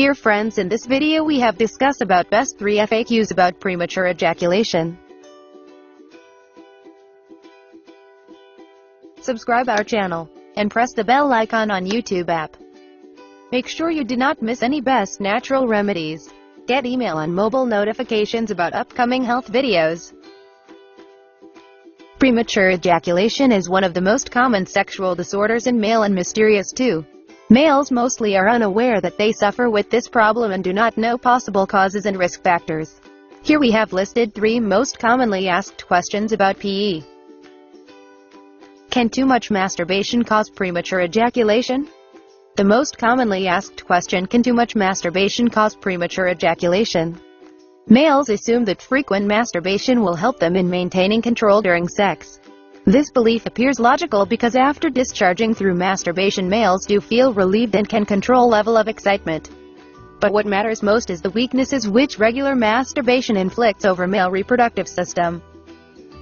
Dear friends in this video we have discussed about best 3 FAQs about premature ejaculation. Subscribe our channel, and press the bell icon on YouTube app. Make sure you do not miss any best natural remedies. Get email and mobile notifications about upcoming health videos. Premature ejaculation is one of the most common sexual disorders in male and mysterious too. Males mostly are unaware that they suffer with this problem and do not know possible causes and risk factors. Here we have listed three most commonly asked questions about PE. Can too much masturbation cause premature ejaculation? The most commonly asked question, can too much masturbation cause premature ejaculation? Males assume that frequent masturbation will help them in maintaining control during sex. This belief appears logical because after discharging through masturbation males do feel relieved and can control level of excitement. But what matters most is the weaknesses which regular masturbation inflicts over male reproductive system.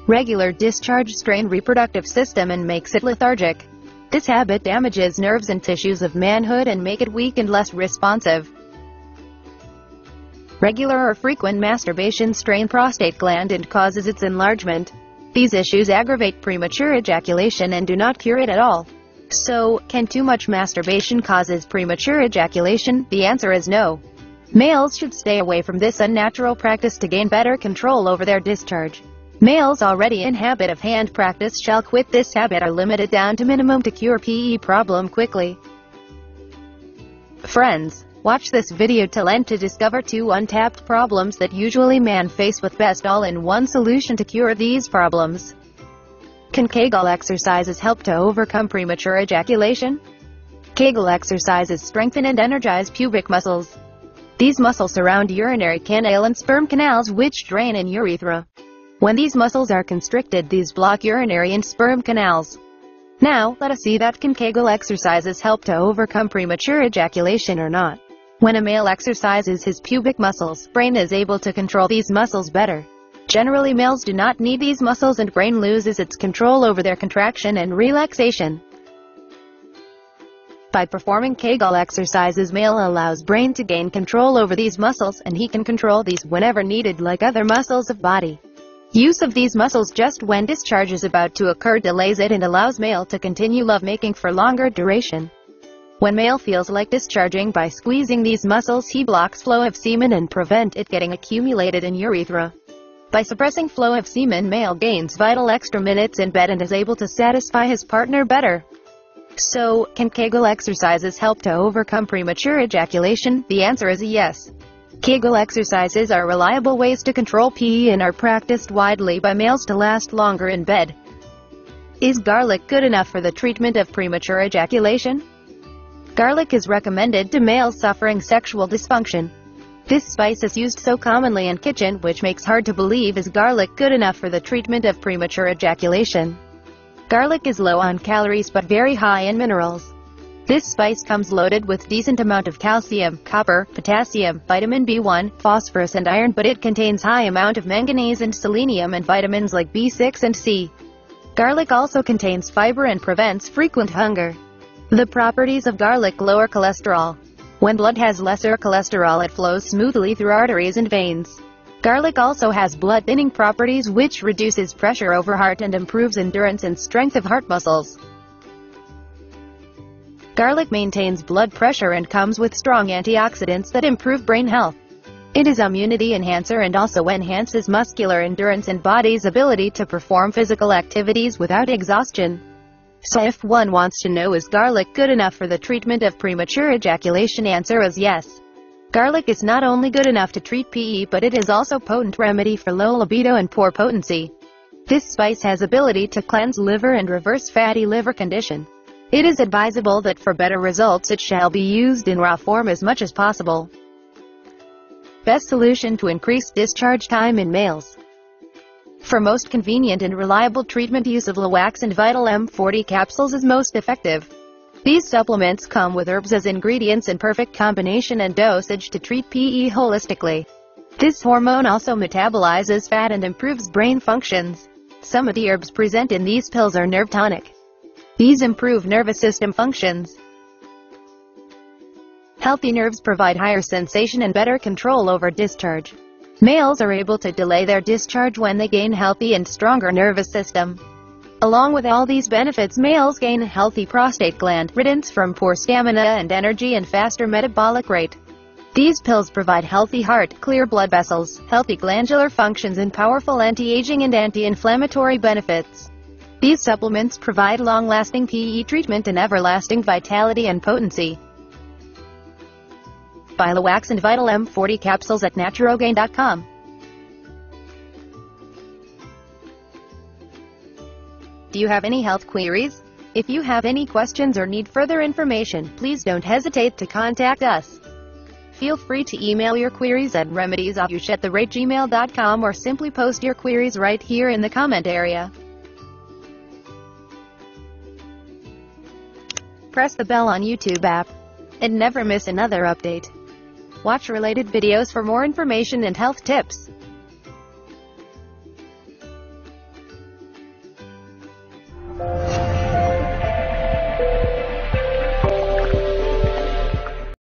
Regular discharge strain reproductive system and makes it lethargic. This habit damages nerves and tissues of manhood and make it weak and less responsive. Regular or frequent masturbation strain prostate gland and causes its enlargement. These issues aggravate premature ejaculation and do not cure it at all. So, can too much masturbation causes premature ejaculation? The answer is no. Males should stay away from this unnatural practice to gain better control over their discharge. Males already in habit of hand practice shall quit this habit or limit it down to minimum to cure PE problem quickly. Friends, Watch this video till end to discover two untapped problems that usually man face with best all-in-one solution to cure these problems. Can Kegel exercises help to overcome premature ejaculation? Kegel exercises strengthen and energize pubic muscles. These muscles surround urinary canal and sperm canals which drain in urethra. When these muscles are constricted these block urinary and sperm canals. Now, let us see that can Kegel exercises help to overcome premature ejaculation or not. When a male exercises his pubic muscles, brain is able to control these muscles better. Generally males do not need these muscles and brain loses its control over their contraction and relaxation. By performing Kegel exercises male allows brain to gain control over these muscles and he can control these whenever needed like other muscles of body. Use of these muscles just when discharge is about to occur delays it and allows male to continue lovemaking for longer duration. When male feels like discharging by squeezing these muscles he blocks flow of semen and prevent it getting accumulated in urethra. By suppressing flow of semen male gains vital extra minutes in bed and is able to satisfy his partner better. So, can Kegel exercises help to overcome premature ejaculation? The answer is a yes. Kegel exercises are reliable ways to control PE and are practiced widely by males to last longer in bed. Is garlic good enough for the treatment of premature ejaculation? Garlic is recommended to males suffering sexual dysfunction. This spice is used so commonly in kitchen, which makes hard to believe is garlic good enough for the treatment of premature ejaculation. Garlic is low on calories but very high in minerals. This spice comes loaded with decent amount of calcium, copper, potassium, vitamin B1, phosphorus and iron but it contains high amount of manganese and selenium and vitamins like B6 and C. Garlic also contains fiber and prevents frequent hunger. The properties of garlic lower cholesterol. When blood has lesser cholesterol it flows smoothly through arteries and veins. Garlic also has blood thinning properties which reduces pressure over heart and improves endurance and strength of heart muscles. Garlic maintains blood pressure and comes with strong antioxidants that improve brain health. It is immunity enhancer and also enhances muscular endurance and body's ability to perform physical activities without exhaustion. So if one wants to know is garlic good enough for the treatment of premature ejaculation answer is yes. Garlic is not only good enough to treat PE but it is also potent remedy for low libido and poor potency. This spice has ability to cleanse liver and reverse fatty liver condition. It is advisable that for better results it shall be used in raw form as much as possible. Best solution to increase discharge time in males. For most convenient and reliable treatment use of Lawax and Vital M40 capsules is most effective. These supplements come with herbs as ingredients in perfect combination and dosage to treat PE holistically. This hormone also metabolizes fat and improves brain functions. Some of the herbs present in these pills are nerve tonic. These improve nervous system functions. Healthy nerves provide higher sensation and better control over discharge. Males are able to delay their discharge when they gain healthy and stronger nervous system. Along with all these benefits males gain healthy prostate gland, riddance from poor stamina and energy and faster metabolic rate. These pills provide healthy heart, clear blood vessels, healthy glandular functions and powerful anti-aging and anti-inflammatory benefits. These supplements provide long-lasting PE treatment and everlasting vitality and potency. Vilawax and Vital M40 capsules at naturogain.com. Do you have any health queries? If you have any questions or need further information, please don't hesitate to contact us. Feel free to email your queries at remediesofyoush at gmail.com or simply post your queries right here in the comment area. Press the bell on YouTube app and never miss another update. Watch related videos for more information and health tips.